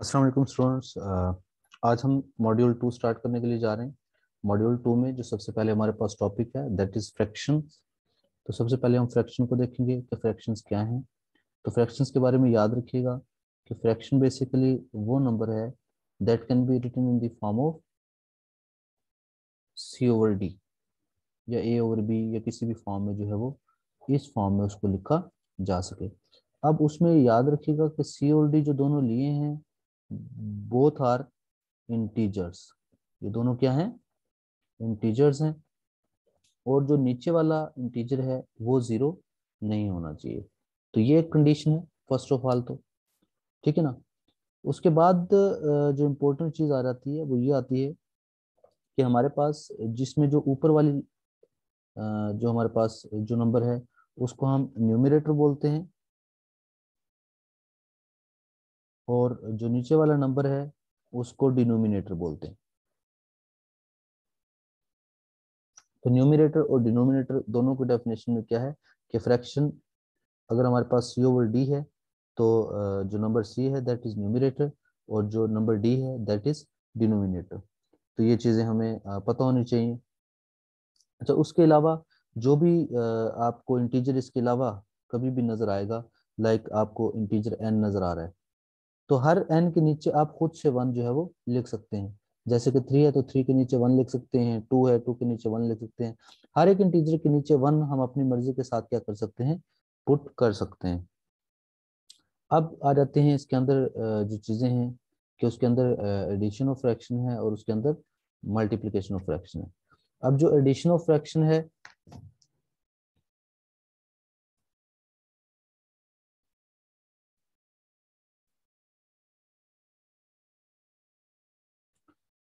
अस्सलाम वालेकुम स्टूडेंट्स आज हम मॉड्यूल टू स्टार्ट करने के लिए जा रहे हैं। मॉड्यूल टू में जो सबसे पहले हमारे पास टॉपिक है दैट इज़ फ्रैक्शन तो सबसे पहले हम फ्रैक्शन को देखेंगे कि फ्रैक्शंस क्या हैं। तो फ्रैक्शंस के बारे में याद रखिएगा कि फ्रैक्शन बेसिकली वो नंबर है that can be written in the form of C over D या ए ओवर बी या किसी भी फॉर्म में जो है वो इस फॉर्म में उसको लिखा जा सके। अब उसमें याद रखिएगा कि सी और डी जो दोनों लिए हैं बोथ आर इंटीजर्स ये दोनों क्या हैं? इंटीजर्स हैं। और जो नीचे वाला इंटीजर है, वो ज़ीरो नहीं होना चाहिए। तो ये कंडीशन है फ़र्स्ट ऑफ़ ऑल तो। ठीक है ना? उसके बाद जो इम्पोर्टेंट चीज़ आ जाती है, वो ये आती है कि हमारे पास जिसमें जो ऊपर वाली जो हमारे पास जो नंबर है, उसको हम न्यूमिरेटर बोलते हैं। और जो नीचे वाला नंबर है, उसको डिनोमिनेटर बोलते हैं। तो न्यूमिनेटर और डिनोमिनेटर दोनों के डेफिनेशन में क्या है कि फ्रैक्शन अगर हमारे पास सी ओवर डी है तो जो नंबर सी है दैट इज़ न्यूमिनेटर और जो नंबर डी है दैट इज़ डिनोमिनेटर तो ये चीज़ें हमें पता होनी चाहिए। अच्छा उसके अलावा जो भी आपको इंटीजर इसके अलावा कभी भी नज़र आएगा लाइक आपको इंटीजर एन नज़र आ रहा है तो हर एन के नीचे आप खुद से वन जो है वो लिख सकते हैं। जैसे कि थ्री है तो थ्री के नीचे वन लिख सकते हैं टू है टू के नीचे वन लिख सकते हैं। हर एक इंटीजर के नीचे वन हम अपनी मर्ज़ी के साथ क्या कर सकते हैं? पुट कर सकते हैं। अब आ जाते हैं इसके अंदर जो चीज़ें हैं कि उसके अंदर एडिशन ऑफ़ फ्रैक्शन है और उसके अंदर मल्टीप्लीकेशन ऑफ़ फ्रैक्शन है। अब जो एडिशन ऑफ़ फ्रैक्शन है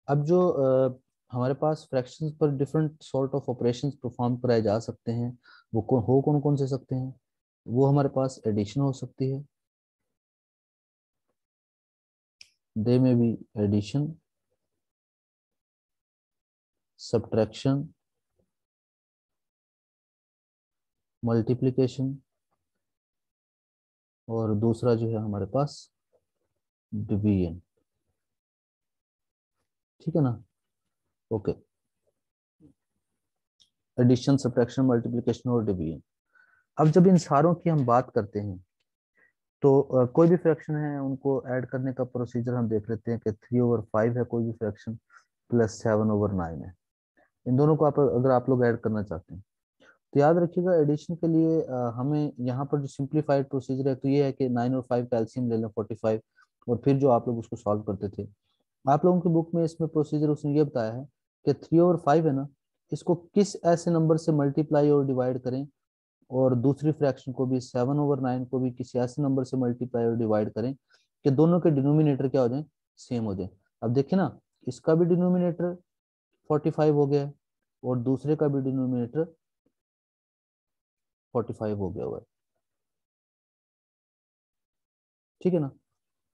अब जो आ, हमारे पास फ्रैक्शंस पर different sort of operations perform कराए जा सकते हैं वो कौन हो कौन कौन से सकते हैं वो हमारे पास एडिशन हो सकती है। दे में भी एडिशन सब्ट्रैक्शन मल्टीप्लिकेशन और दूसरा जो है हमारे पास डिवीज़न ठीक है ना? ओके एडिशन सब्ट्रैक्शन मल्टीप्लिकेशन और डिवीज़न अब जब इन सारों की हम बात करते हैं तो कोई भी फ्रैक्शन है उनको ऐड करने का प्रोसीजर हम देख लेते हैं कि थ्री ओवर फाइव है कोई भी fraction plus seven over nine है। इन दोनों को आप अगर आप लोग ऐड करना चाहते हैं तो याद रखिएगा एडिशन के लिए आ, हमें यहाँ पर जो सिंप्लीफाइड प्रोसीजर है तो ये है कि नाइन और फाइव कैल्शियम ले लें फोर्टी फाइव और फिर जो आप लोग उसको सॉल्व करते थे आप लोगों की बुक में इसमें प्रोसीजर उसने ये बताया है कि थ्री और फाइव है ना, इसको किस ऐसे नंबर से मल्टीप्लाई और डिवाइड करें और दूसरी फ्रैक्शन को भी सेवन ओवर नाइन को भी किसी ऐसे नंबर से मल्टीप्लाई और डिवाइड करें कि दोनों के डिनोमिनेटर क्या हो जाए सेम हो जाए। अब देखिए ना, इसका भी डिनोमिनेटर फोर्टी फाइव हो गया है और दूसरे का भी डिनोमिनेटर फोर्टी फाइव हो गया हुआ है। ठीक है ना?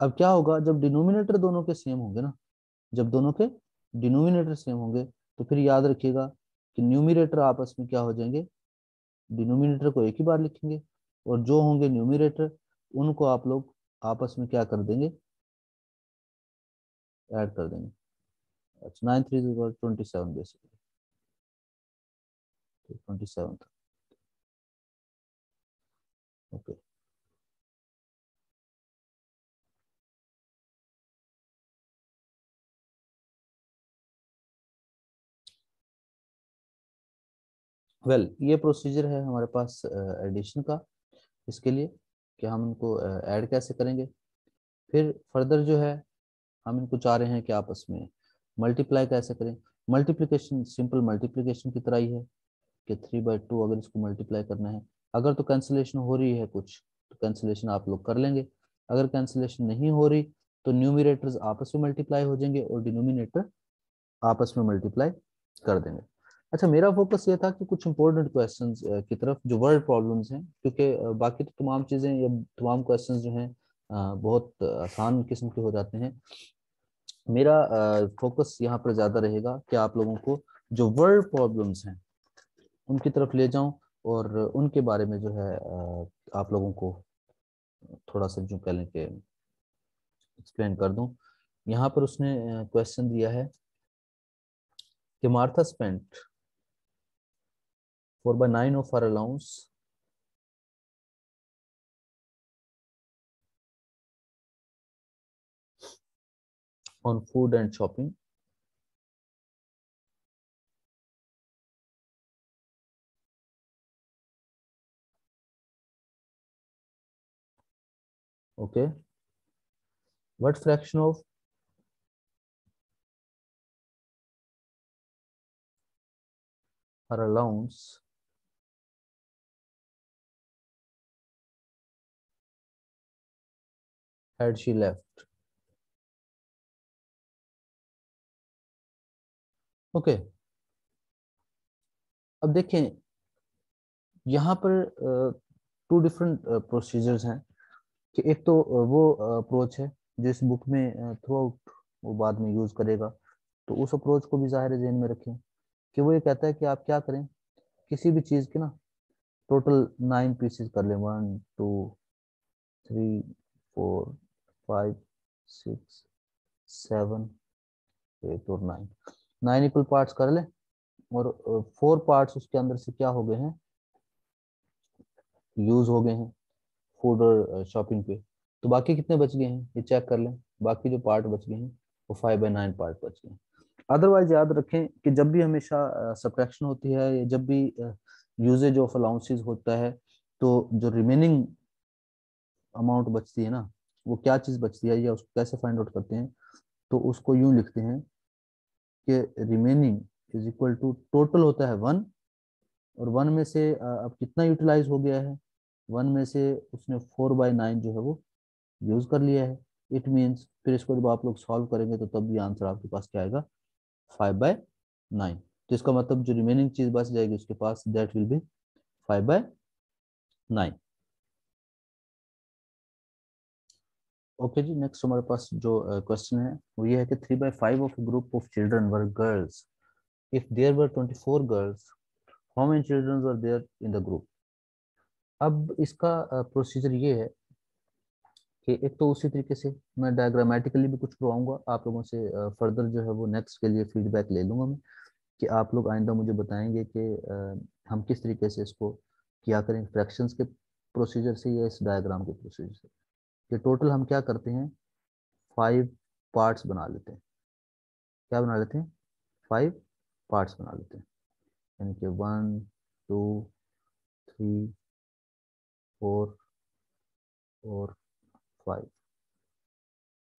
अब क्या होगा, जब डिनोमिनेटर दोनों के सेम होंगे ना, जब दोनों के डिनोमिनेटर सेम होंगे तो फिर याद रखिएगा कि न्यूमिनेटर आपस में क्या हो जाएँगे? डिनोमिनेटर को एक ही बार लिखेंगे और जो होंगे न्यूमिनेटर उनको आप लोग आपस में क्या कर देंगे? ऐड कर देंगे। अच्छा nine three twenty seven basically twenty seven okay well well, ये प्रोसीजर है हमारे पास एडिशन uh, का। इसके लिए कि हम इनको ऐड uh, कैसे करेंगे? फिर फर्दर जो है हम इनको चाह रहे हैं कि आपस में मल्टीप्लाई कैसे करें? मल्टीप्लिकेशन सिंपल मल्टीप्लिकेशन की तरह ही है कि थ्री बाई टू अगर इसको मल्टीप्लाई करना है। अगर तो कैंसिलेशन हो रही है कुछ तो कैंसिलेशन आप लोग कर लेंगे। अगर कैंसिलेशन नहीं हो रही तो न्यूमिनेटर्स आपस में मल्टीप्लाई हो जाएँगे और डिनोमिनेटर आपस में मल्टीप्लाई कर देंगे। अच्छा मेरा फोकस ये था कि कुछ इंपॉर्टेंट क्वेश्चंस की तरफ़, जो वर्ल्ड प्रॉब्लम्स हैं, क्योंकि बाकी तो तमाम चीज़ें, या तमाम क्वेश्चंस जो हैं बहुत आसान किस्म के हो जाते हैं। मेरा फोकस यहाँ पर ज़्यादा रहेगा कि आप लोगों को जो वर्ल्ड प्रॉब्लम्स हैं, उनकी तरफ़ ले जाऊँ और उनके बारे में जो है आप लोगों को थोड़ा सा जो कह लें कि एक्सप्लेन कर दूँ। यहाँ पर उसने क्वेश्चन दिया है कि Martha spent 4 by 9 of our allowance on food and shopping. Okay. What fraction of our allowance had she left. Okay okay. अब देखें, यहाँ पर टू डिफरेंट प्रोसीजर्स हैं कि एक तो वो अप्रोच है जो इस बुक में थ्रू आउट वो बाद में यूज़ करेगा। तो उस अप्रोच को भी ज़ाहिर जहन में रखें कि वो ये कहता है कि आप क्या करें, किसी भी चीज़ के ना टोटल नाइन पीसेस कर लें। One two three four five six seven eight और नाइन नाइन इक्वल पार्ट्स कर ले और फोर पार्ट्स उसके अंदर से क्या हो गए हैं? यूज़ हो गए हैं फ़ूड और शॉपिंग पे। तो बाकी कितने बच गए हैं? ये चेक कर लें। बाकी जो पार्ट बच गए हैं, वो फाइव बाई नाइन पार्ट बच गए हैं। अदरवाइज़ याद रखें कि जब भी हमेशा सब्ट्रैक्शन होती है या जब भी यूजेज ऑफ़ अलाउंसेस होता है तो जो रिमेनिंग अमाउंट बचती है ना वो क्या चीज़ बचती है या उसको कैसे फाइंड आउट करते हैं तो उसको यूँ लिखते हैं कि remaining is equal to total होता है वन और वन में से अब कितना यूटिलाइज हो गया है? वन में से उसने फोर बाई नाइन जो है वो यूज़ कर लिया है। इट मीन्स फिर इसको जब आप लोग सॉल्व करेंगे तो तब भी आंसर आपके पास क्या आएगा? फाइव बाय नाइन तो इसका मतलब जो रिमेनिंग चीज़ बच जाएगी उसके पास that will be five by nine okay ji next हमारे पास जो क्वेश्चन uh, है वो ये है कि three by five of group of children were girls if there were twenty four girls how many children were there in the group अब इसका प्रोसीजर uh, ये है कि एक तो उसी तरीके से मैं डायग्रामेटिकली भी कुछ करवाऊँगा आप लोगों से फर्दर जो है वो नेक्स्ट के लिए फीडबैक ले लूँगा मैं कि आप लोग आइंदा मुझे बताएँगे कि हम किस तरीके से इसको किया करें फ्रैक्शंस के प्रोसीजर से या इस डायग्राम के प्रोसीजर से। कि टोटल हम क्या करते हैं? फाइव पार्ट्स बना लेते हैं। क्या बना लेते हैं? फाइव पार्ट्स बना लेते हैं। यानी कि वन टू थ्री फोर और फाइव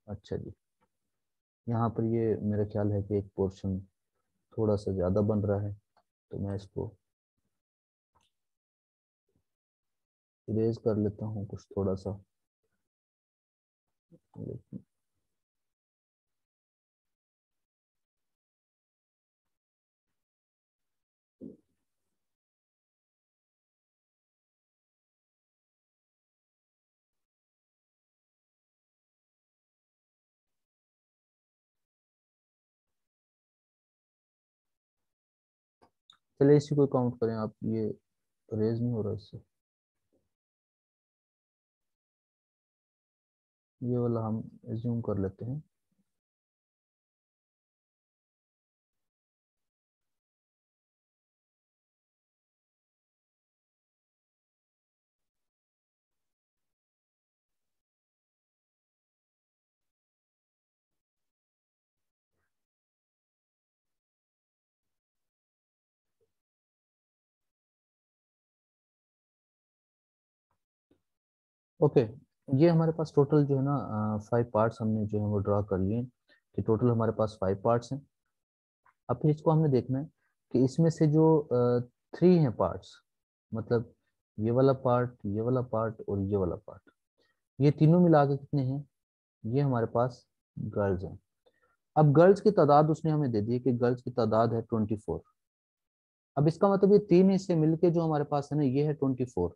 अच्छा जी। यहाँ पर ये मेरा ख्याल है कि एक पोर्शन थोड़ा सा ज़्यादा बन रहा है तो मैं इसको इरेज कर लेता हूँ कुछ थोड़ा सा। चलिए इसी को काउंट करें आप ये रेज नहीं हो रहा इससे। ये वाला हम एज्यूम कर लेते हैं। ओके ये हमारे पास टोटल जो है ना फाइव पार्ट्स हमने जो है वो ड्रा कर लिए कि टोटल हमारे पास फाइव पार्ट्स हैं। अब फिर इसको हमने देखना है कि इसमें से जो थ्री हैं पार्ट्स मतलब ये वाला पार्ट ये वाला पार्ट और ये वाला पार्ट ये तीनों मिला के कितने हैं? ये हमारे पास गर्ल्स हैं। अब गर्ल्स की तादाद उसने हमें दे दी कि गर्ल्स की तादाद है ट्वेंटी फोर अब इसका मतलब ये तीन हिस्से मिलके जो हमारे पास है ना, ये है ट्वेंटी फोर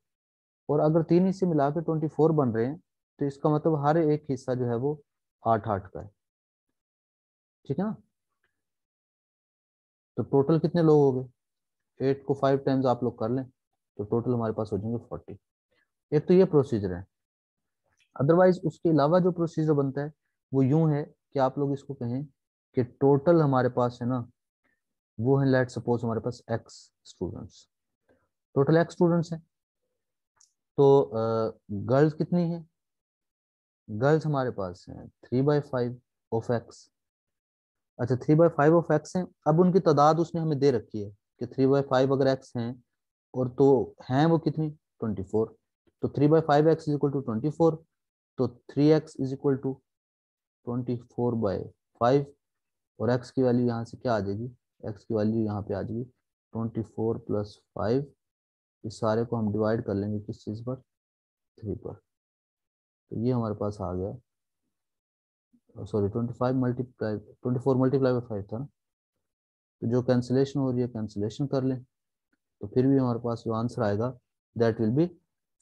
और अगर तीन हिस्से मिला के ट्वेंटी फोर बन रहे हैं तो इसका मतलब हर एक हिस्सा जो है वो आठ आठ का है। ठीक है ना? तो टोटल कितने लोग हो गए? एट को फाइव टाइम्स आप लोग कर लें तो टोटल हमारे पास हो जाएँगे फोर्टी। एक तो ये प्रोसीजर है। अदरवाइज़ उसके अलावा जो प्रोसीजर बनता है, वो यूँ है कि आप लोग इसको कहें कि टोटल हमारे पास है ना, वो है लेट सपोज़ हमारे पास x students. Total x students हैं। तो गर्ल्स कितनी है? गर्ल्स हमारे पास हैं three by five of x अच्छा three by five of x हैं। अब उनकी तादाद उसने हमें दे रखी है कि थ्री बाई फाइव अगर एक्स हैं और तो हैं वो कितनी? ट्वेंटी फोर तो three by five x is equal to twenty four तो three x is equal to twenty four by five और एक्स की वैल्यू यहाँ से क्या आ जाएगी? एक्स की वैल्यू यहाँ पे आ जाएगी ट्वेंटी फोर प्लस फाइव इस सारे को हम डिवाइड कर लेंगे किस चीज़ पर? थ्री पर। तो ये हमारे पास आ गया। Sorry twenty five multiply twenty four multiply by five था ना? तो जो कैंसिलेशन हो रही है कैंसिलेशन कर लें। तो फिर भी हमारे पास जो आंसर आएगा दैट विल बी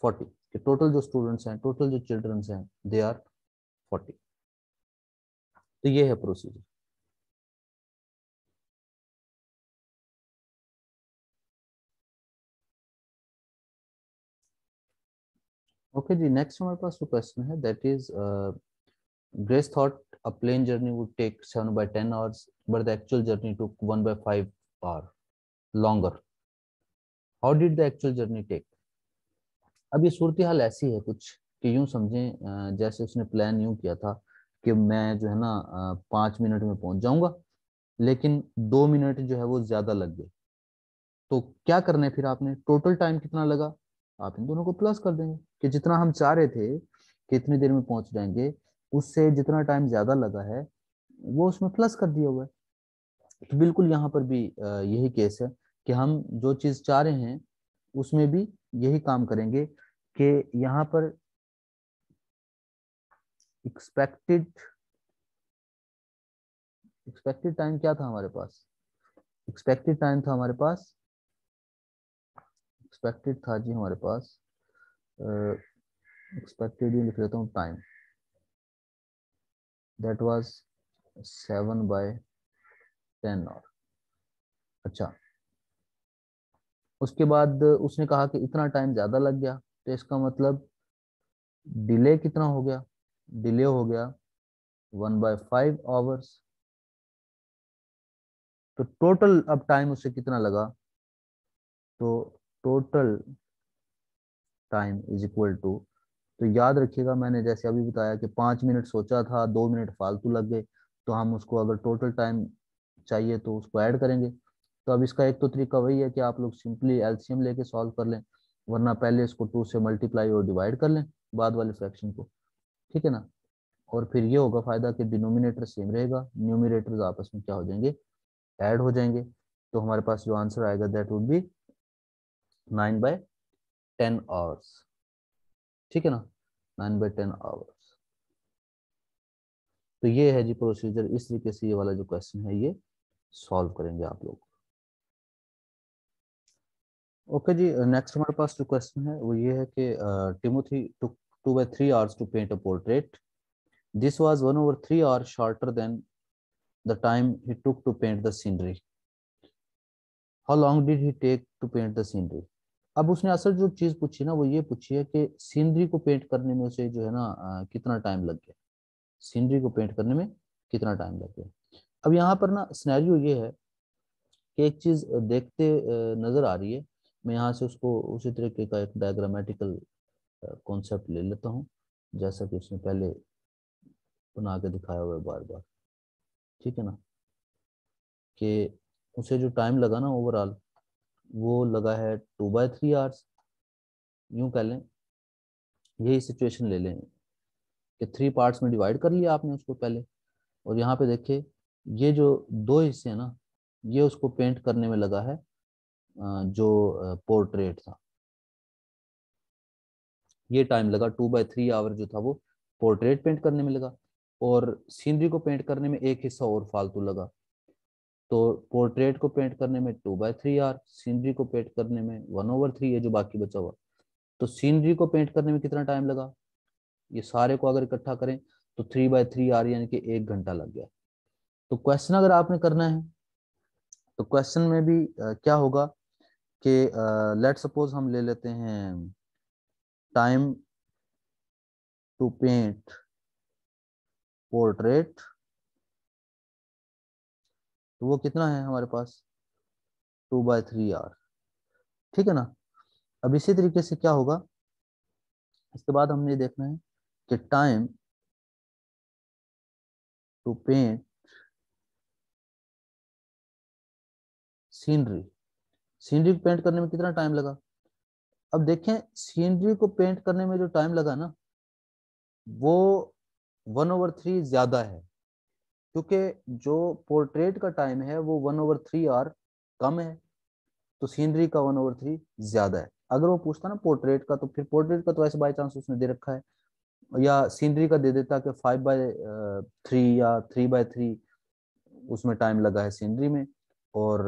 फोर्टी कि टोटल जो स्टूडेंट्स हैं टोटल जो चिल्ड्रंस हैं दे आर फोर्टी तो ये है प्रोसीजर ओके जी नेक्स्ट हमारे पास जो क्वेश्चन है that is Grace thought a plane journey would take 7 by 10 hours, but the actual journey took 1 by 5 hour, longer. How did the actual journey take? अब ये सूरत हाल ऐसी है कुछ कि यूँ समझें जैसे उसने प्लान यूँ किया था कि मैं जो है ना पाँच मिनट में पहुँच जाऊँगा, लेकिन दो मिनट जो है वो ज़्यादा लग गए। तो क्या करना है फिर आपने? टोटल टाइम कितना लगा? आप इन दोनों को प्लस कर देंगे। कि जितना हम चाह रहे थे कि इतनी देर में पहुँच जाएँगे, उससे जितना टाइम ज़्यादा लगा है, वो उसमें प्लस कर दिया हुआ है। तो बिल्कुल यहाँ पर भी यही केस है कि हम जो चीज़ चाह रहे हैं, उसमें भी यही काम करेंगे कि यहाँ पर एक्सपेक्टेड एक्सपेक्टेड टाइम क्या था हमारे पास? एक्सपेक्टेड टाइम था हमारे पास एक्सपेक्टेड था जी हमारे पास। एक्सपेक्टेड uh, लिख लेता हूँ time that was seven by ten और अच्छा। उसके बाद उसने कहा कि इतना टाइम ज़्यादा लग गया तो इसका मतलब डिले कितना हो गया? डिले हो गया वन बाय फाइव आवर्स तो टोटल अब टाइम उससे कितना लगा? तो total time is equal to तो याद रखिएगा, मैंने जैसे अभी बताया कि पाँच मिनट सोचा था, दो मिनट फालतू लग गए तो हम उसको अगर टोटल टाइम चाहिए तो उसको ऐड करेंगे। तो अब इसका एक तो तरीका वही है कि आप लोग सिंपली एलसीएम लेके सॉल्व कर लें, वरना पहले इसको टू से मल्टीप्लाई और डिवाइड कर लें, बाद वाले फ्रैक्शन को। ठीक है ना? और फिर ये होगा फ़ायदा कि डिनोमिनेटर सेम रहेगा न्यूमिनेटर्स आपस में क्या हो जाएँगे? ऐड हो जाएँगे। तो हमारे पास जो आंसर आएगा that would be nine by ten hours. ठीक है ना? Nine by ten hours. तो ये है जी प्रोसीजर। इस तरीके से ये वाला जो क्वेश्चन है, ये सॉल्व करेंगे आप लोग। ओके जी, नेक्स्ट हमारे पास जो क्वेश्चन है, वो ये है कि Timothy took two by three hours to paint a portrait this was one over three hours shorter than the time he took to paint the scenery how long did he take to paint the scenery अब उसने असल जो चीज़ पूछी ना, वो ये पूछी है कि सीनरी को पेंट करने में उसे जो है ना कितना टाइम लग गया? सीनरी को पेंट करने में कितना टाइम लग गया? अब यहाँ पर ना स्नैरियो ये है कि एक चीज़ देखते नज़र आ रही है। मैं यहाँ से उसको, उसी तरीके का एक डायग्रामेटिकल कॉन्सेप्ट ले लेता हूँ। जैसा कि उसने पहले बना के दिखाया हुआ है बार बार ठीक है ना? कि उसे जो टाइम लगा ना ओवरऑल वो लगा है टू बाय थ्री आवर्स यूँ कह लें, यही सिचुएशन ले लें कि थ्री पार्ट्स में डिवाइड कर लिया आपने उसको पहले। और यहाँ पे देखिए, ये जो दो हिस्से हैं ना, ये उसको पेंट करने में लगा है जो पोर्ट्रेट था। ये टाइम लगा टू बाय थ्री आवर जो था वो पोर्ट्रेट पेंट करने में लगा। और सीनरी को पेंट करने में एक हिस्सा और फालतू लगा। तो पोर्ट्रेट को पेंट करने में two by three hour scenery को पेंट करने में वन ओवर थ्री है जो बाकी बचा हुआ। तो सीनरी को पेंट करने में कितना टाइम लगा? ये सारे को अगर इकट्ठा करें तो थ्री बाय थ्री आर यानी कि एक घंटा लग गया। तो क्वेश्चन अगर आपने करना है तो क्वेश्चन में भी आ, क्या होगा कि लेट सपोज़ हम ले लेते हैं टाइम टू पेंट पोर्ट्रेट तो वो कितना है हमारे पास? टू बाय थ्री आर ठीक है ना? अब इसी तरीके से क्या होगा? इसके बाद हमने देखना है कि time to paint scenery scenery को पेंट करने में कितना टाइम लगा? अब देखें सीनरी को पेंट करने में जो टाइम लगा ना, वो वन ओवर थ्री ज़्यादा है। क्योंकि जो पोर्ट्रेट का टाइम है, वो वन ओवर थ्री आर कम है। तो सीनरी का वन ओवर थ्री ज़्यादा है। अगर वो पूछता ना पोर्ट्रेट का तो फिर पोर्ट्रेट का तो ऐसे बाई चांस उसने दे रखा है। या सीनरी का दे देता कि फाइव बाय थ्री या थ्री बाय थ्री उसमें टाइम लगा है सीनरी में और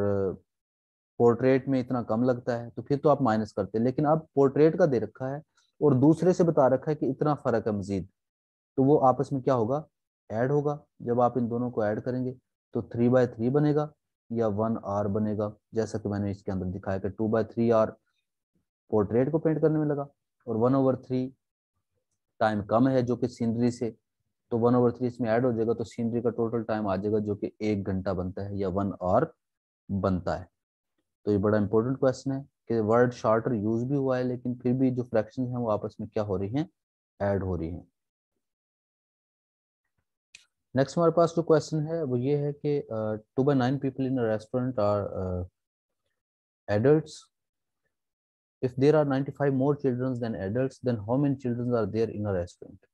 पोर्ट्रेट में इतना कम लगता है तो फिर तो आप माइनस करते हैं। लेकिन अब पोर्ट्रेट का दे रखा है और दूसरे से बता रखा है कि इतना फ़र्क है मजीद तो वो आपस में क्या होगा? ऐड होगा। जब आप इन दोनों को ऐड करेंगे तो थ्री बाय थ्री बनेगा या वन आर बनेगा। जैसा कि मैंने इसके अंदर दिखाया कि two by three hour portrait को पेंट करने में लगा और वन ओवर थ्री टाइम कम है जो कि सीनरी से तो वन ओवर थ्री इसमें ऐड हो जाएगा तो सीनरी का टोटल टाइम आ जाएगा जो कि एक घंटा बनता है या वन आवर बनता है। तो ये बड़ा इंपॉर्टेंट क्वेश्चन है कि वर्ड शार्टर यूज़ भी हुआ है, लेकिन फिर भी जो फ्रैक्शन है वो आपस में क्या हो रही हैं? ऐड हो रही हैं। नेक्स्ट हमारे पास जो क्वेश्चन है, वो ये है कि two by nine people in restaurant are adults if there are 95 more children than adults, then how many children are there in a restaurant?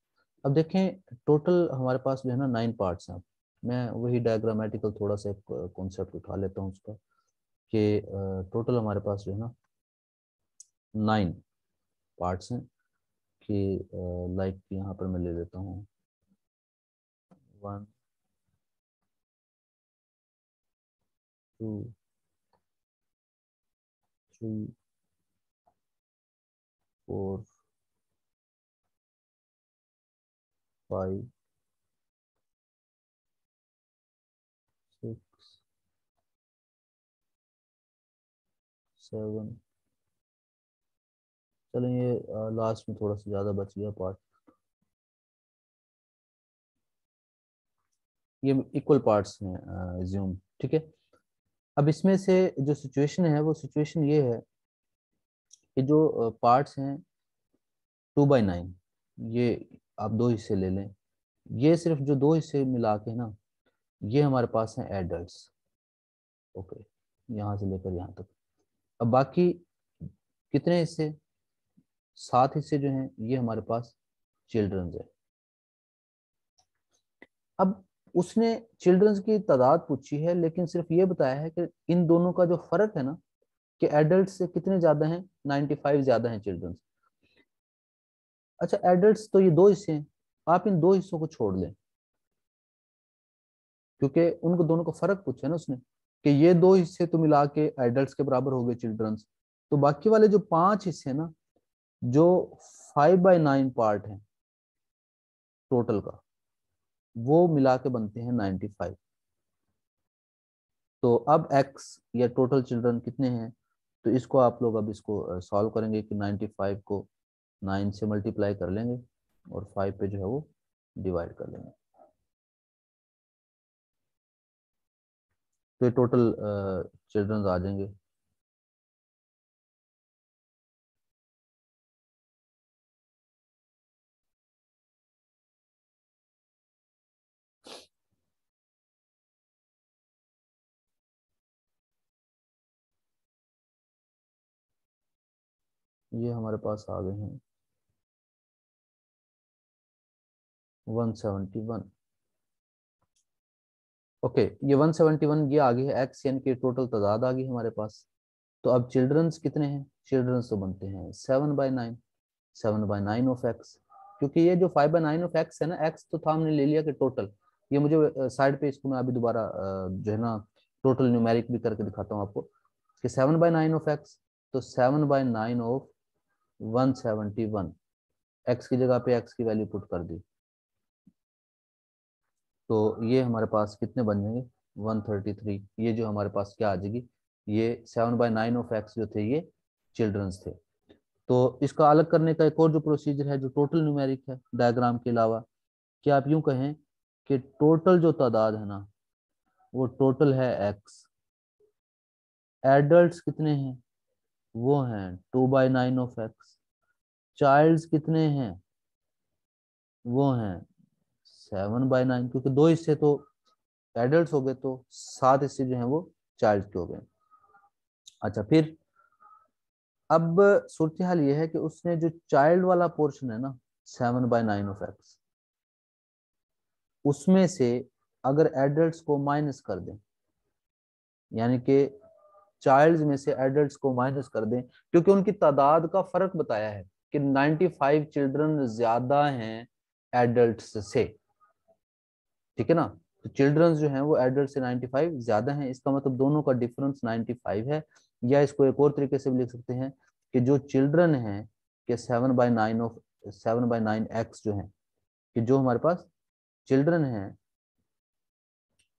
अब देखें टोटल हमारे पास जो है ना नाइन पार्ट्स हैं। मैं वही डायग्रामेटिकल थोड़ा सा एक कॉन्सेप्ट उठा लेता हूँ उसका कि टोटल हमारे पास जो है ना नाइन पार्ट्स हैं कि लाइक यहाँ पर मैं ले लेता हूँ। One two three four five six seven चलें ये लास्ट में थोड़ा सा ज़्यादा बच गया पार्ट ये इक्वल पार्ट्स हैं ज्यूम ठीक है? अब इसमें से जो सिचुएशन है, वो सिचुएशन ये है कि जो पार्ट्स हैं टू बाई नाइन ये आप दो हिस्से ले लें। ये सिर्फ़ जो दो हिस्से मिला के ना, ये हमारे पास हैं एडल्ट्स ओके यहाँ से लेकर यहाँ तक। अब बाकी कितने हिस्से? सात हिस्से जो हैं, ये हमारे पास चिल्ड्रंस है। अब उसने चिल्ड्रंस की तादाद पूछी है, लेकिन सिर्फ़ ये बताया है कि इन दोनों का जो फ़र्क है ना, कि एडल्ट से कितने ज़्यादा हैं 95 ज़्यादा हैं चिल्ड्रंस अच्छा एडल्ट्स तो ये दो हिस्से हैं, आप इन दो हिस्सों को छोड़ लें क्योंकि उनको दोनों का फ़र्क पूछा ना उसने, कि ये दो हिस्से तो मिला के एडल्ट के बराबर हो गए चिल्ड्रंस तो बाकी वाले जो पाँच हिस्से ना, जो फाइव बाई नाइन पार्ट है टोटल का वो मिला के बनते हैं नाइन्टी फाइव। तो अब एक्स या टोटल चिल्ड्रन कितने हैं? तो इसको आप लोग अब इसको सॉल्व करेंगे कि 95 को 9 से मल्टीप्लाई कर लेंगे और 5 पे जो है वो डिवाइड कर लेंगे। तो ये टोटल चिल्ड्रन आ जाएँगे। ये हमारे पास आ गए हैं। 171 ओके, ये 171 ये आ गई है, एक्स यानी कि टोटल तादाद आ गई हमारे पास। तो अब चिल्ड्रंस कितने हैं? चिल्ड्रंस तो बनते हैं seven by nine, seven by nine of x. क्योंकि ये जो five by nine of x है ना, एक्स तो था हमने ले लिया कि टोटल। ये मुझे साइड पे इसको मैं अभी दोबारा जो है ना, टोटल न्यूमेरिक भी करके दिखाता हूँ आपको कि seven by nine of x तो seven by nine of 171 x की जगह पे x की वैल्यू पुट कर दी। तो ये हमारे पास कितने बन जाएँगे? 133 ये जो हमारे पास क्या आ जाएगी? ये seven by nine of x जो थे, ये चिल्ड्रंस थे। तो इसका अलग करने का एक और जो प्रोसीजर है, जो टोटल न्यूमेरिक है, डायग्राम के अलावा, कि आप यूँ कहें कि टोटल जो तादाद है ना, वो टोटल है एक्स। एडल्ट कितने हैं? वो हैं, two by nine of x. Child कितने हैं? वो हैं, सेवन बाई नाइन, क्योंकि दो हिस्से तो एडल्ट हो गए तो सात हिस्से जो हैं वो चाइल्ड के हो गए। अच्छा फिर अब सूरत हाल ये है कि उसने जो चाइल्ड वाला पोर्शन है ना, seven by nine of x, उसमें से अगर एडल्ट को माइनस कर दें, यानी कि चाइल्ड्स में से एडल्ट को माइनस कर दें, क्योंकि उनकी तादाद का फ़र्क बताया है कि 95 चिल्ड्रन ज़्यादा हैं एडल्ट्स से। ठीक है ना? तो चिल्ड्रन जो हैं वो एडल्ट से 95 ज़्यादा हैं, इसका मतलब दोनों का डिफरेंस 95 है। या इसको एक और तरीके से भी लिख सकते हैं कि जो चिल्ड्रन हैं, कि seven by nine of seven by nine x जो है, कि जो हमारे पास चिल्ड्रन हैं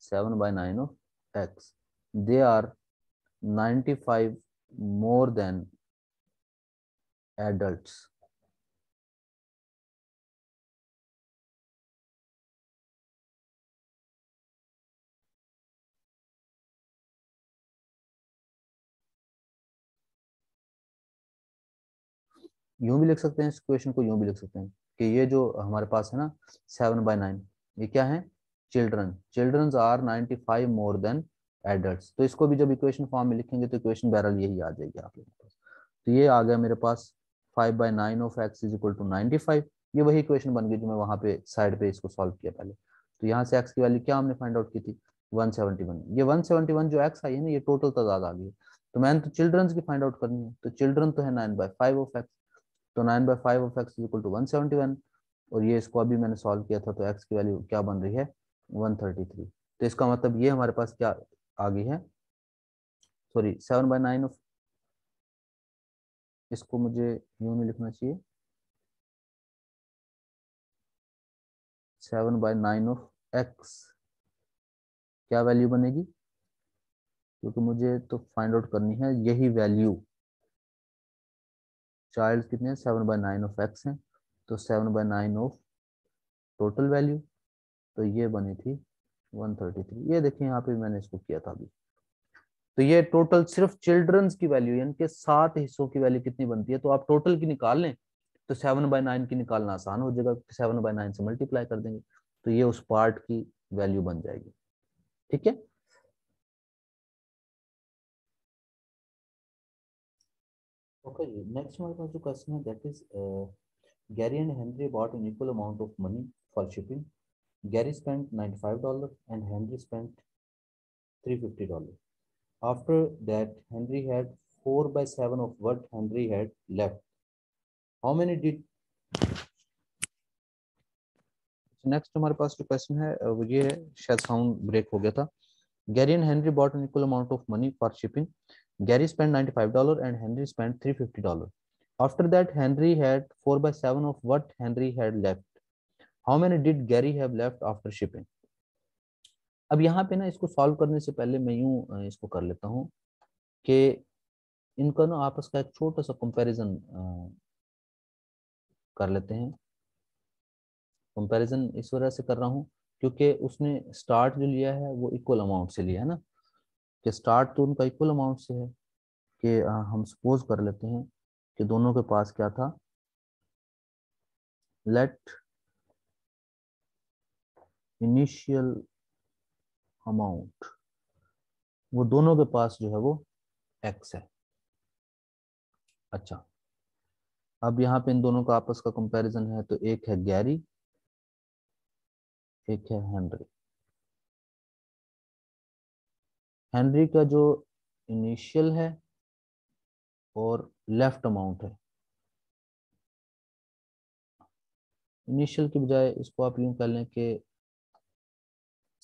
seven by nine of x they are ninety five more than adults यूँ भी लिख सकते हैं इस क्वेश्चन को, यूँ भी लिख सकते हैं कि ये जो हमारे पास है ना सेवन बाई नाइन ये क्या है? Children children are ninety five more than adult तो इसको भी जब इक्वेशन फॉर्म में लिखेंगे तो इक्वेशन बैरल यही आ जाएगी आप लोगों के पास। तो ये आ गया मेरे पास five by nine of x is equal to ninety five ये वही इक्वेशन बन गई जो मैं वहाँ पे साइड पे इसको सॉल्व किया पहले। तो यहाँ से एक्स की वैल्यू क्या हमने फाइंड आउट की थी? 171 ये 171 जो एक्स आई है ना, ये टोटल तादाद आ गई तो मैंने तो चिल्ड्रंस की फाइंड आउट करनी है। तो चिल्ड्रन तो है nine by five of x तो nine by five of x equal to one seventy one और ये इसको अभी मैंने सॉल्व किया था तो एक्स की वैल्यू क्या बन रही है? वन थर्टी थ्री तो इसका मतलब ये हमारे पास क्या आ गई है। Sorry seven by nine of इसको मुझे यू नहीं लिखना चाहिए। Seven by nine of x क्या वैल्यू बनेगी? क्योंकि मुझे तो फाइंड आउट करनी है, यही वैल्यू चाइल्ड कितने हैं? Seven by nine of x हैं। तो seven by nine of total value तो ये बनी थी वन थर्टी थ्री ये देखिए यहाँ पे मैंने इसको किया था अभी। तो ये टोटल सिर्फ़ चिल्ड्रंस की वैल्यू यानी कि सात हिस्सों की वैल्यू कितनी बनती है? तो आप टोटल की निकाल लें तो सेवन बाय नाइन की निकालना आसान हो जाएगा सेवन बाई नाइन से मल्टीप्लाई कर देंगे। तो ये उस पार्ट की वैल्यू बन जाएगी। ठीक है? Okay, next हमारे पास जो क्वेश्चन है that is Gary and Henry bought an equal amount of money for shipping. Gary spent $95 and Henry spent $350. After that, Henry had 4 by 7 of what Henry had left. How many did next हमारे पास जो question है वो ये है शायद sound break हो गया था Gary and Henry bought an equal amount of money for shipping Gary spent $95 and Henry spent $350. After that, Henry had 4 by 7 of what Henry had left. How many did Gary have left after shipping? अब यहाँ पे ना इसको solve करने से पहले मैं यूँ इसको कर लेता हूँ कि इनका ना आपस का एक छोटा सा कंपैरिजन कर लेते हैं। कंपैरिजन इस वजह से कर रहा हूँ क्योंकि उसने स्टार्ट जो लिया है वो इक्वल अमाउंट से लिया है ना। कि स्टार्ट तो उनका इक्वल अमाउंट से है कि हम सपोज़ कर लेते हैं कि दोनों के पास क्या था। लेट इनिशियल अमाउंट वो दोनों के पास जो है वो एक्स है। अच्छा अब यहाँ पे इन दोनों का आपस का कंपैरिजन है तो एक है गैरी एक है हेनरी हेनरी का जो इनिशियल है और लेफ़्ट अमाउंट है। इनिशियल की बजाय इसको आप यूँ कह लें कि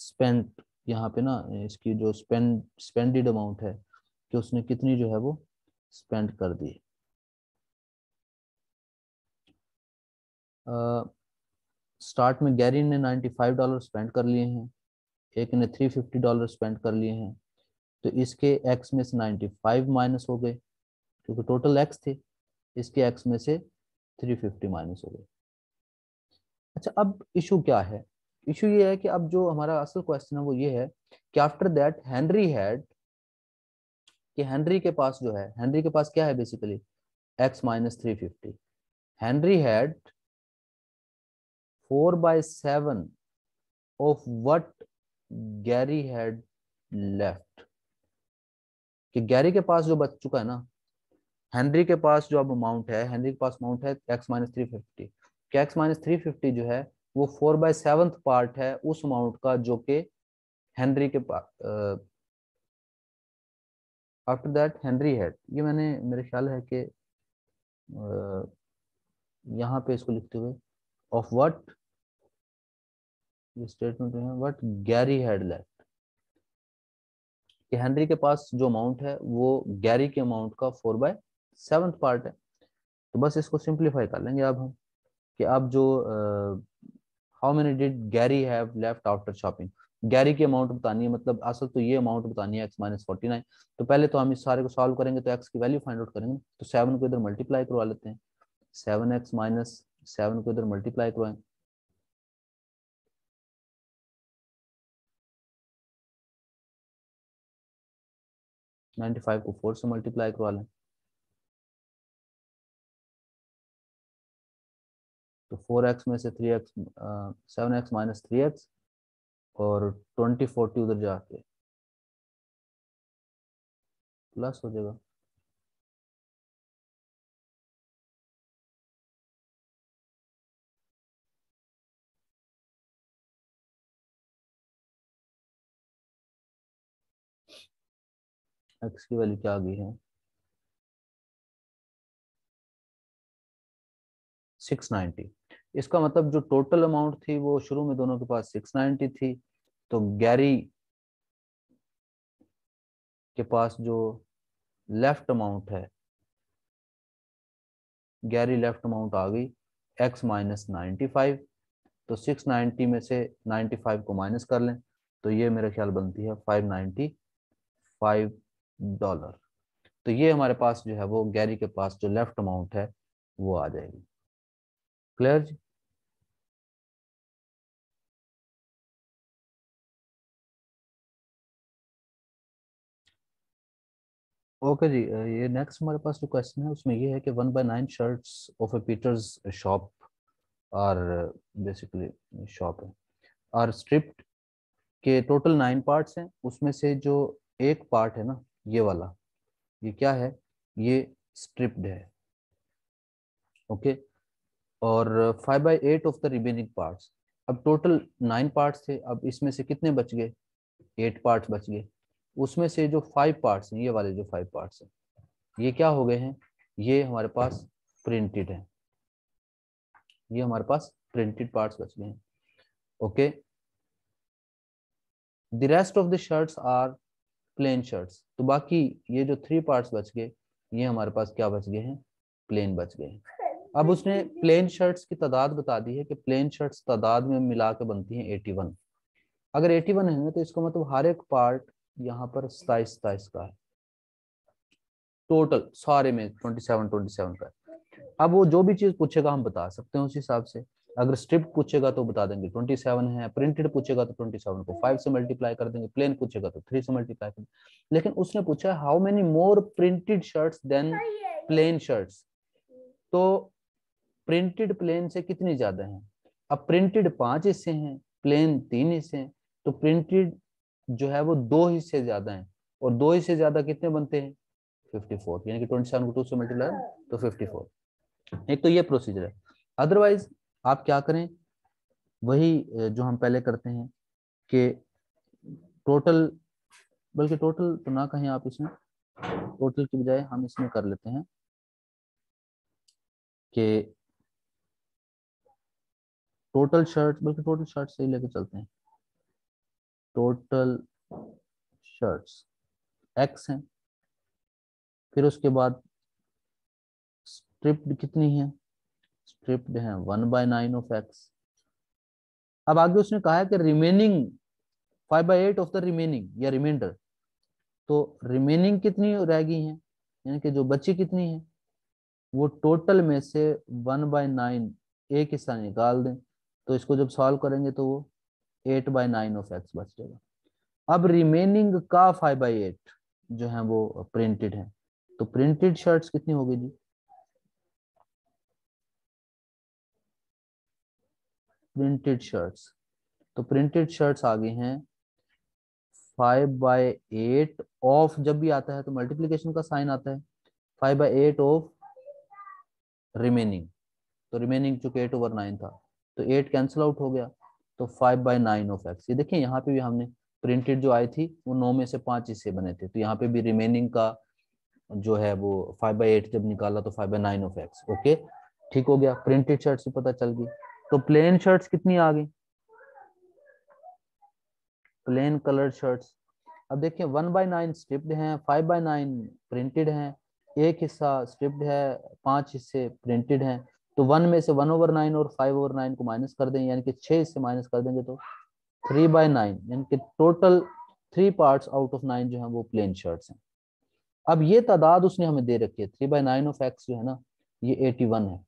स्पेंड यहाँ पे ना इसकी जो स्पेंड स्पेंडेड अमाउंट है कि उसने कितनी जो है वो स्पेंड कर दी। स्टार्ट uh, में गैरी ने 95 डॉलर स्पेंड कर लिए हैं एक ने 350 डॉलर स्पेंड कर लिए हैं तो इसके एक्स में से 95 माइनस हो गए क्योंकि टोटल एक्स थे इसके एक्स में से 350 माइनस हो गए। अच्छा अब इशू क्या है? इशू ये है कि अब जो हमारा असल क्वेश्चन है वो ये है कि आफ्टर दैट हेनरी हैड कि हेनरी के पास जो है हेनरी के पास क्या है basically x minus three fifty Henry had four by seven of what Gary had left कि गैरी के पास जो बच चुका है ना हेनरी के पास जो अब अमाउंट है हेनरी के पास अमाउंट है x minus three fifty x minus three fifty जो है वो फोर बाय सेवंथ पार्ट है उस अमाउंट का जो कि हेनरी के आफ्टर दैट हेनरी हैड ये मैंने, मेरे ख्याल है कि यहाँ पे इसको लिखते हुए ऑफ़ व्हाट ये स्टेटमेंट है व्हाट गैरी हैड लेफ़्ट कि हेनरी के पास जो अमाउंट है, वो गैरी के अमाउंट का फोर बाय सेवंथ पार्ट है। तो बस इसको सिंप्लीफाई कर लेंगे अब हम, कि अब जो how many did Gary have left after shopping Gary की अमाउंट बतानी है मतलब असल तो ये अमाउंट बतानी है एक्स माइनस फोर्टी नाइन तो पहले तो हम इस सारे को सॉल्व करेंगे तो एक्स की वैल्यू फाइंड आउट करेंगे तो सेवन को इधर मल्टीप्लाई करवा लेते हैं। सेवन एक्स माइनस सेवन को इधर मल्टीप्लाई करवाएँ। नाइन्टी फाइव को फोर से मल्टीप्लाई करवा लें। तो फोर एक्स में से three x seven x minus three x और ट्वेंटी फोर्टी उधर जाके। प्लस हो जाएगा। एक्स की वैल्यू क्या आ गई है? सिक्स नाइन्टी इसका मतलब जो टोटल अमाउंट थी वो शुरू में दोनों के पास सिक्स नाइन्टी थी तो गैरी के पास जो लेफ़्ट अमाउंट है गैरी लेफ़्ट अमाउंट आ गई एक्स माइनस नाइन्टी तो सिक्स नाइन्टी में से नाइन्टी फाइव को माइनस कर लें तो ये मेरे ख्याल बनती है फाइव नाइन्टी फाइव डॉलर तो ये हमारे पास जो है वो गैरी के पास जो लेफ़्ट अमाउंट है वो आ जाएगी. क्लियर जी? ओके जी ये नेक्स्ट हमारे पास जो क्वेश्चन है, उसमें ये है कि one by nine shirts of a Peter's shop are basically shop है। आर स्ट्रिप्ड के टोटल नाइन पार्ट्स हैं, उसमें से जो एक पार्ट है ना, ये वाला, ये क्या है? ये स्ट्रिप्ड है। ओके, और five by eight of the remaining parts अब टोटल नाइन पार्ट्स थे, अब इसमें से कितने बच गए? एट पार्ट्स बच गए। उसमें से जो फाइव पार्ट्स हैं, ये वाले जो फाइव पार्ट्स हैं, ये क्या हो गए हैं? ये हमारे पास प्रिंटेड है। ये हमारे पास प्रिंटेड पार्ट्स बच गए हैं। Okay the rest of the shirts are plain shirts तो बाकी ये जो थ्री पार्ट्स बच गए, ये हमारे पास क्या बच गए हैं? प्लेन बच गए हैं। अब उसने प्लेन शर्ट्स की तादाद बता दी है कि प्लेन शर्ट्स तादाद में मिला के बनती हैं 81 अगर 81 है तो इसका मतलब हर एक पार्ट यहाँ पर सताइस सताइस का है। टोटल सारे में 27 27 का अब वो जो भी चीज़ पूछेगा, हम बता सकते हैं उस हिसाब से। अगर स्ट्रिप पूछेगा तो बता देंगे 27 है प्रिंटेड पूछेगा तो 27 को 5 से मल्टीप्लाई कर देंगे प्लेन पूछेगा तो 3 से मल्टीप्लाई कर लेकिन उसने पूछा how many more printed shirts than plain shirts तो प्रिंटेड प्लेन से कितनी ज़्यादा है? अब प्रिंटेड पाँच हिस्से हैं प्लेन तीन हिस्से हैं तो प्रिंटेड जो है वो दो हिस्से ज़्यादा हैं। और दो हिस्से ज़्यादा कितने बनते हैं? 54 यानी कि 27 को 2 से मल्टीप्लाई तो 54 एक तो ये प्रोसीजर है। अदरवाइज़ आप क्या करें? वही जो हम पहले करते हैं कि टोटल बल्कि टोटल तो ना कहें आप इसमें टोटल की बजाय हम इसमें कर लेते हैं कि टोटल शर्ट बल्कि टोटल शर्ट से ही लेके चलते हैं। टोटल शर्ट्स एक्स हैं। फिर उसके बाद स्ट्रिप्ड कितनी है? स्ट्रिप्ड है one by nine of x अब आगे उसने कहा है कि remaining five by eight of the remaining या रिमाइंडर तो रिमेनिंग कितनी रह गई है? यानी कि जो बची कितनी है? वो टोटल में से वन बाय नाइन एक हिस्सा निकाल दें। तो इसको जब सॉल्व करेंगे तो वो eight by nine of x बच जाएगा। अब रिमेनिंग का फाइव बाई एट जो है वो प्रिंटेड है। तो प्रिंटेड शर्ट्स कितनी होगी जी? प्रिंटेड शर्ट्स तो प्रिंटेड शर्ट्स आ गए हैं। फाइव बाई एट ऑफ़ जब भी आता है तो मल्टीप्लीकेशन का साइन आता है। Five by eight of remaining तो रिमेनिंग चूँकि एट ओवर नाइन था। तो एट कैंसिल आउट हो गया। तो five by nine of x ये देखिए, यहाँ पे भी हमने प्रिंटेड जो आई थी, वो नौ में से पाँच हिस्से बने थे। तो यहाँ पे भी रिमेनिंग का जो है वो फाइव बाई एट जब निकाला तो five by nine of x okay ठीक हो गया। प्रिंटेड शर्ट से पता चल गई। तो प्लेन शर्ट्स कितनी आ गई? प्लेन कलर शर्ट्स अब देखिए वन बाई नाइन स्ट्रिप्ड हैं फाइव बाई नाइन प्रिंटेड हैं, एक हिस्सा स्ट्रिप्ड है, पाँच हिस्से प्रिंटेड हैं। तो वन में से वन ओवर नाइन और फाइव ओवर नाइन को माइनस कर दें, यानी कि छह हिस्से माइनस कर देंगे तो थ्री बाई नाइन यानी कि total three parts out of nine जो है वो प्लेन शर्ट्स हैं। अब ये तादाद उसने हमें दे रखी है three by nine of x जो है ना, ये एटी वन है।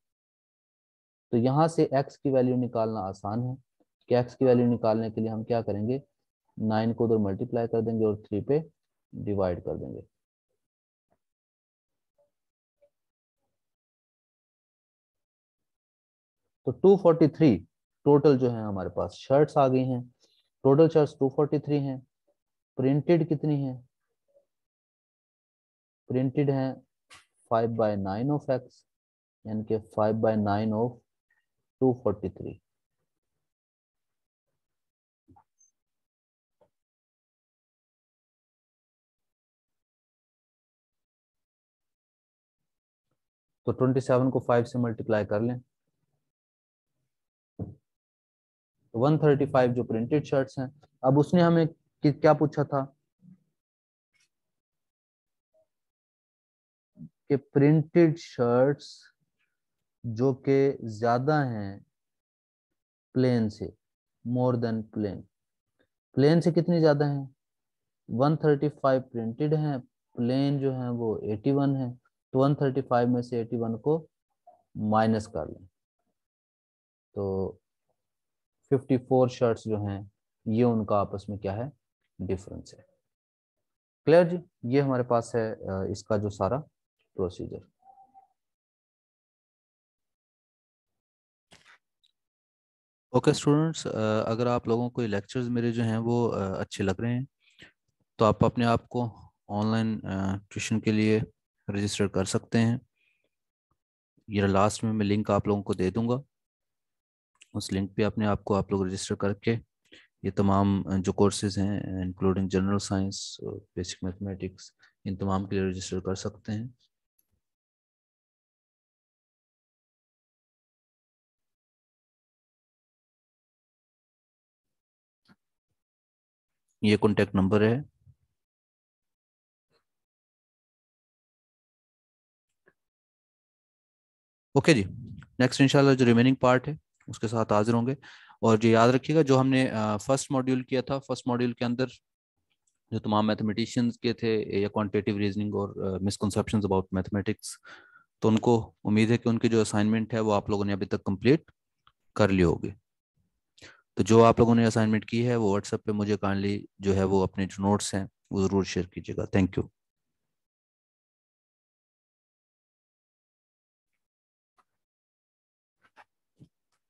तो यहाँ से एक्स की वैल्यू निकालना आसान है, कि एक्स की वैल्यू निकालने के लिए हम क्या करेंगे? नाइन को उधर मल्टीप्लाई कर देंगे और थ्री पे डिवाइड कर देंगे। तो 243 टोटल जो है हमारे पास शर्ट्स आ गई हैं। टोटल शर्ट्स 243 हैं। प्रिंटेड कितनी है? प्रिंटेड है five by nine of X यानी कि five by nine of two forty three तो ट्वेंटी सेवन को फाइव से मल्टीप्लाई कर लें। तो वन थर्टी फाइव जो प्रिंटेड शर्ट्स हैं। अब उसने हमें क्या पूछा था? कि प्रिंटेड शर्ट्स जो कि ज़्यादा हैं प्लेन से मोर देन प्लेन प्लेन से कितनी ज़्यादा हैं? 135 प्रिंटेड हैं प्लेन जो है वो 81 है। तो 135 में से 81 को माइनस कर लें। तो 54 शर्ट्स जो हैं ये उनका आपस में क्या है? डिफरेंस है। क्लियर जी? ये हमारे पास है इसका जो सारा प्रोसीजर ओके okay, स्टूडेंट्स अगर आप लोगों को लेक्चर्स मेरे जो हैं वो अच्छे लग रहे हैं तो आप अपने आप को ऑनलाइन ट्यूशन के लिए रजिस्टर कर सकते हैं। ये लास्ट में मैं लिंक आप लोगों को दे दूँगा। उस लिंक पे अपने आप को आप लोग रजिस्टर करके ये तमाम जो कोर्सेज हैं including general science basic mathematics इन तमाम के लिए रजिस्टर कर सकते हैं। ये कॉन्टेक्ट नंबर है। ओके जी नेक्स्ट इंशाल्लाह जो रिमेनिंग पार्ट है उसके साथ हाजिर होंगे। और जो याद रखिएगा, जो हमने फ़र्स्ट मॉड्यूल किया था फ़र्स्ट मॉड्यूल के अंदर जो तमाम मैथमेटिशियंस के थे, या क्वांटिटेटिव रीजनिंग और मिसकनसेप्शन अबाउट मैथमेटिक्स तो उनको उम्मीद है कि उनकी जो असाइनमेंट है वो आप लोगों ने अभी तक कंप्लीट कर लिए होगी। तो जो आप लोगों ने असाइनमेंट की है, वो व्हाट्सएप पे मुझे काइंडली जो है वो अपने जो नोट्स हैं, वो ज़रूर शेयर कीजिएगा। Thank you